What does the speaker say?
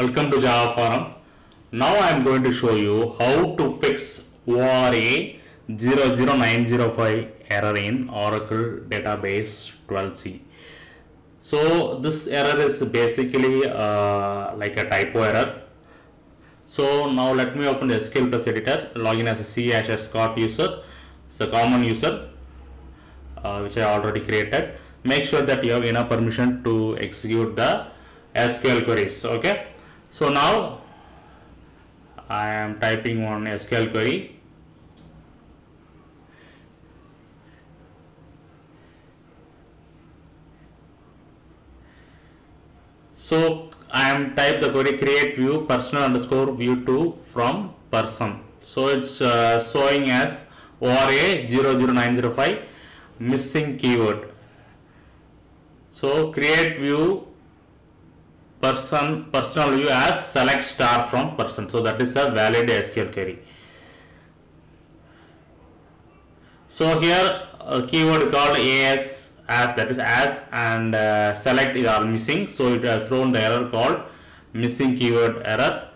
Welcome to Java Forum. Now I am going to show you how to fix ORA 00905 error in Oracle Database 12c. So this error is basically uh, like a typo error. So now let me open the SQL Plus editor, login as a C as a Scott user. It's a common user uh, which I already created. Make sure that you have enough permission to execute the SQL queries. Okay. So now I am typing one SQL query. So I am type the query create view personal underscore view to from person. So it's uh, showing as ORA 00905 missing keyword. So create view person personal view as select star from person. So that is a valid SQL query. So here a keyword called as as that is as and uh, select all missing. So it has thrown the error called missing keyword error.